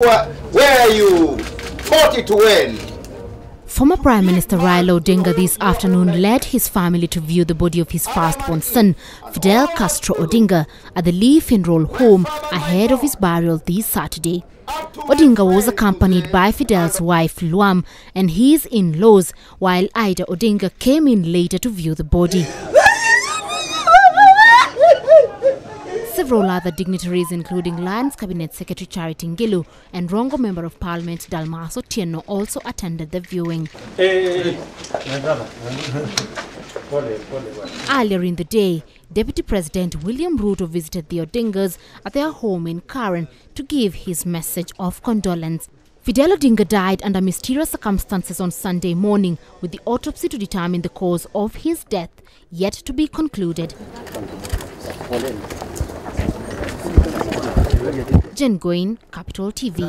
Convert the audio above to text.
Where are you? 40 to win. Former Prime Minister Raila Odinga this afternoon led his family to view the body of his firstborn son, Fidel Castro Odinga, at the Lee Funeral Home ahead of his burial this Saturday. Odinga was accompanied by Fidel's wife Lwam and his in-laws, while Ida Odinga came in later to view the body. Several other dignitaries, including Lands Cabinet Secretary Charity Ngilu and Rongo Member of Parliament Dalmas Otieno, also attended the viewing. Earlier in the day, Deputy President William Ruto visited the Odingas at their home in Karen to give his message of condolence. Fidel Odinga died under mysterious circumstances on Sunday morning, with the autopsy to determine the cause of his death yet to be concluded. Jen Guin, Capital TV.